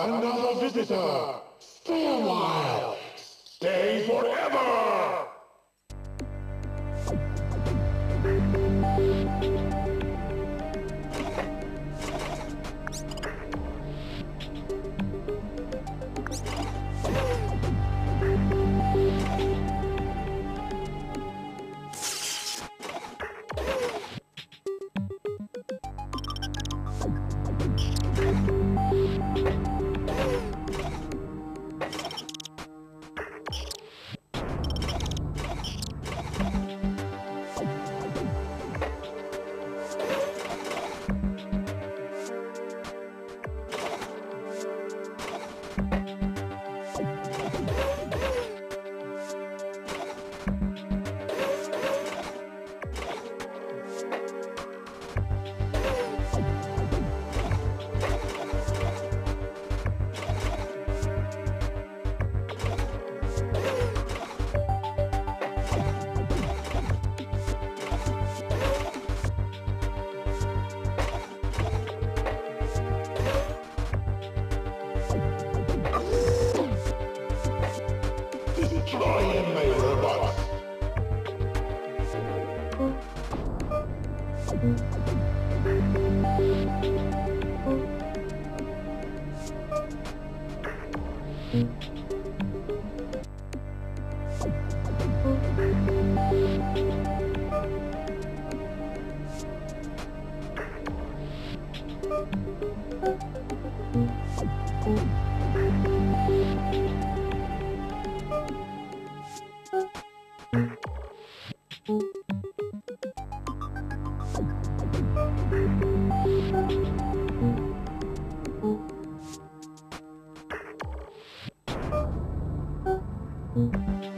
Another visitor! Stay a while! Stay forever! Try and make robot. Thank Mm-hmm.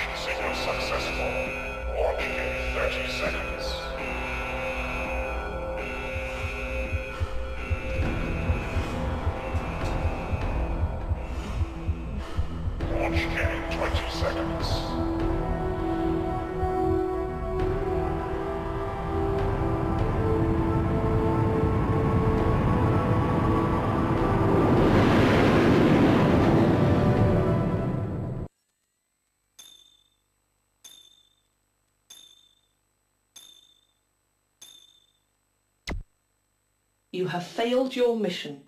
Launch signal successful. Launch in 30 seconds. Launch in 20 seconds. You have failed your mission.